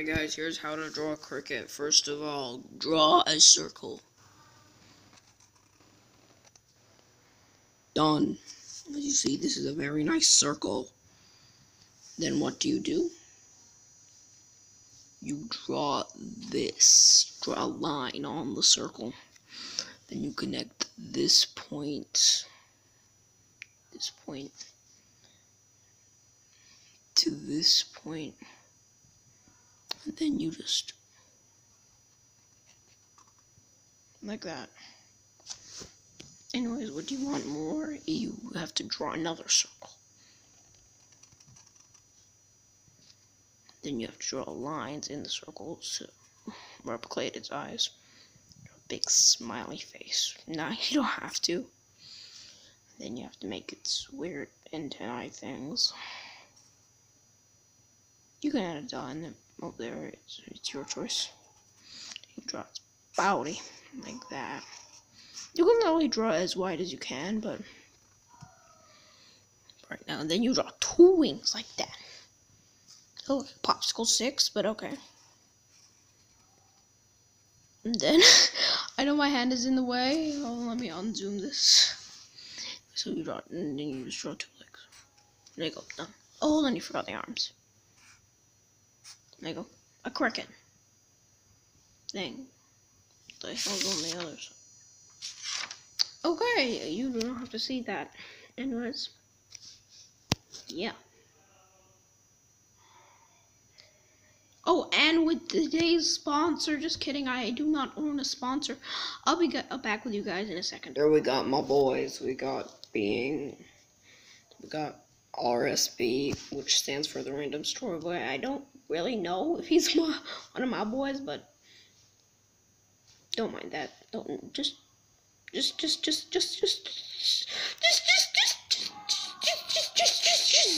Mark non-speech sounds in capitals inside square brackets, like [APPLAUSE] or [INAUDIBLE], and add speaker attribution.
Speaker 1: Hi guys, here's how to draw a cricket. First of all, draw a circle. Done. As you see, this is a very nice circle. Then what do you do? You draw this. Draw a line on the circle. Then you connect this point, this point, to this point and then you just like that. Anyways, what do you want more? You have to draw another circle. Then you have to draw lines in the circle to replicate its eyes. A big smiley face. Nah, [LAUGHS] you don't have to. Then you have to make its weird antennae things. You can add a dot in up there. It's, it's your choice. You draw its body like that. You can only draw as wide as you can, but right now, and then you draw two wings like that. Oh, popsicle six, but okay. And then [LAUGHS] I know my hand is in the way. Oh, let me unzoom this. So you draw, and then you just draw two legs. There you go, done. Oh, then you forgot the arms. You go. A cricket. Thing. The hell's on the other side? Okay, you do not have to see that. Anyways. Yeah. Oh, and with today's sponsor, just kidding, I do not own a sponsor. I'll be uh, back with you guys in a second. There we got my boys. We got being, we got RSB, which stands for the Random Story Boy. I don't really know if he's [LAUGHS] my, one of my boys, but don't mind that. Don't just, just, just, just, just, just,